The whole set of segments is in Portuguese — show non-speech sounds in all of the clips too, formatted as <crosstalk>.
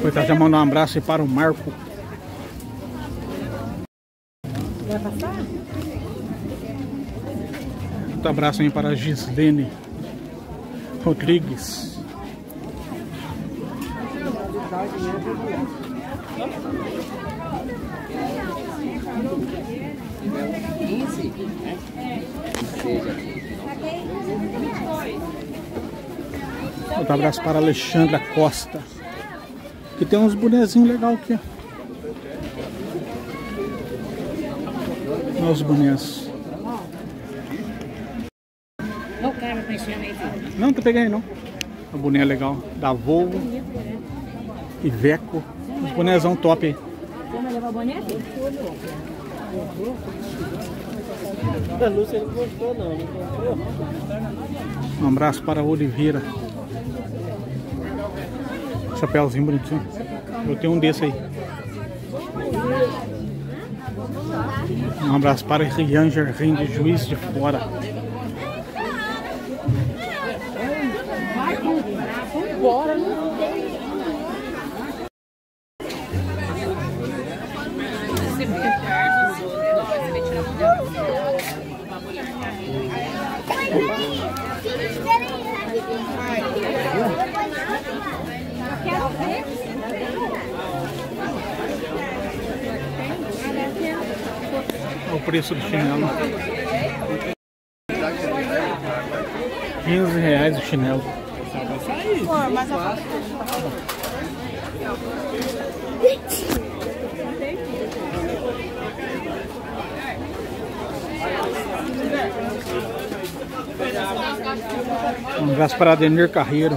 Coitado, já um abraço aí para o Marco. Vai passar? Outro abraço aí para a Gislene Rodrigues. Outro abraço para a Alexandra Costa. Que tem uns bonezinhos legais aqui. Olha os bonés. Não quero mexer aí. Não, não peguei não. O boné legal. Da Volvo. Iveco. Os bonézão top aí. Você vai levar boneco? A Lúcia não gostou não, não comprou. Um abraço para a Oliveira. Chapéuzinho bonitinho. Eu tenho um desse aí. Um abraço para Rian Jardim de Juiz de Fora. Olha <laughs> o preço do chinelo. 15 reais o chinelo. Um abraço para Adenir Carreiro.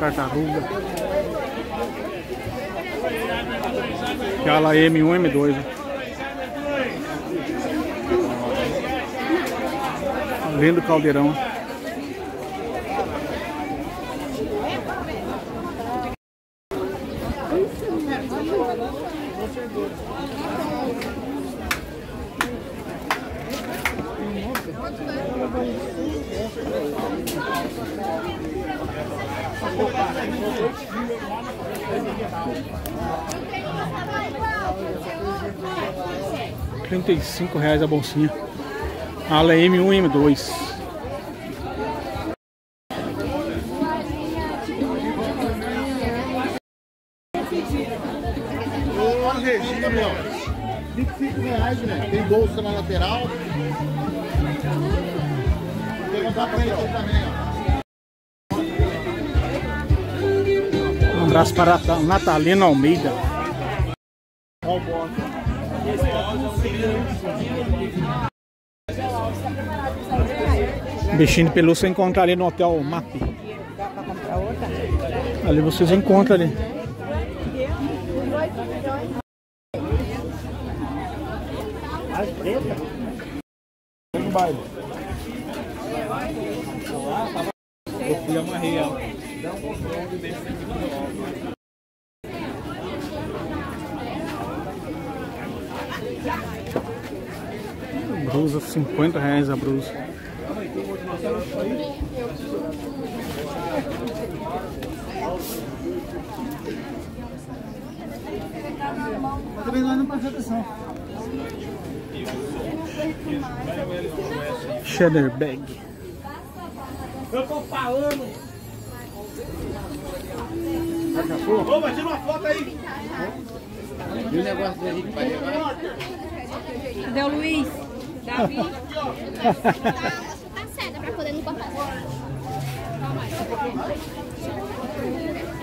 Tartaruga. Aquela M1, M2. ó. Além do caldeirão. E cinco reais a bolsinha. Ala M1 e M2. Regina, meu. 25 reais, né? Tem bolsa na lateral. Ó. Um abraço para a Natalina Almeida. Bichinho de pelúcia você encontra ali no hotel MAP. Ali vocês encontram ali. Eu fui amarrei ela. Brusa, 50 reais a brusa. Também lá não presta atenção. Cheddar bag. Eu tô falando. Ô, mas tira uma foto aí. E o negócio da gente vai levar? Cadê o Luiz? Davi? <laughs> Tá certo, pra poder não cortar.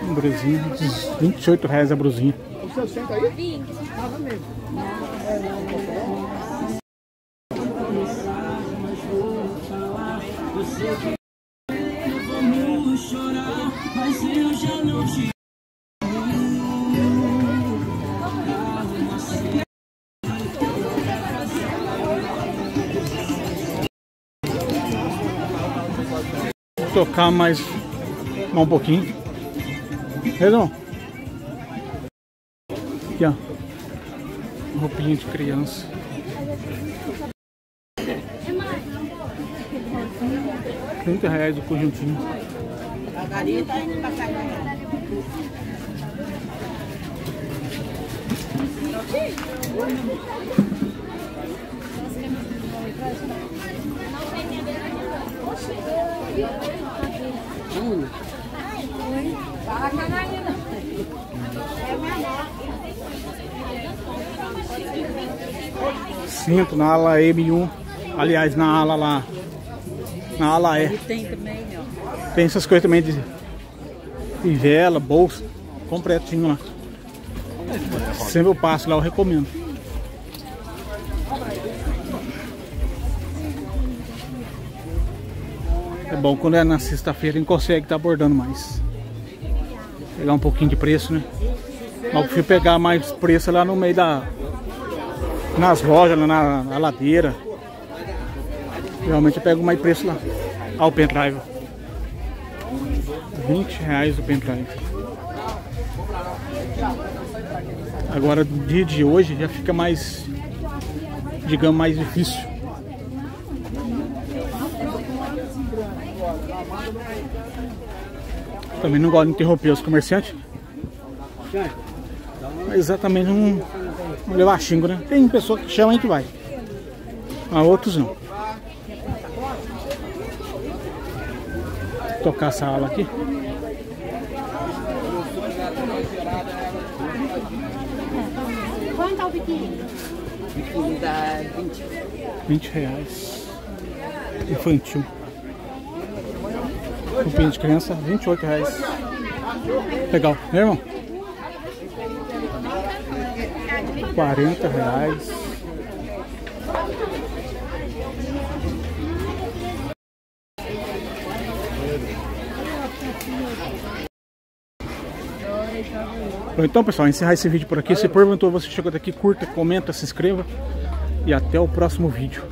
Um brusinho, 28 reais a brusinha. O seu senta aí? Vim. Vou tocar mais, mais um pouquinho. Perdão. Aqui, ó. Roupinha de criança. Trinta reais o conjuntinho. Cinto na ala M1. Aliás, na ala lá. Na ala E. Tem também, ó. Tem essas coisas também de fivela, bolsa. Completinho lá. Sempre eu passo lá, eu recomendo. É bom quando é na sexta-feira a gente consegue estar abordando mais. Pegar um pouquinho de preço, né? Mas eu prefiro pegar mais preço lá no meio da. Nas lojas, lá na, na ladeira. Realmente eu pego mais preço lá. Olha o pendrive. 20 reais o pendrive. Agora dia de hoje já fica mais, digamos, mais difícil. Também não gosto de interromper os comerciantes. Mas exatamente não, não levar xingo, né? Tem pessoa que chama e que vai. Mas outros não. Tocar essa ala aqui. Quanto é o biquíni? Biquíni dá 20. 20 reais. Infantil. Roupinha de criança, 28 reais. Legal, né, irmão? 40 reais. Bom, então pessoal, encerrar esse vídeo por aqui. Se porventura você chegou até aqui, curta, comenta, se inscreva e até o próximo vídeo.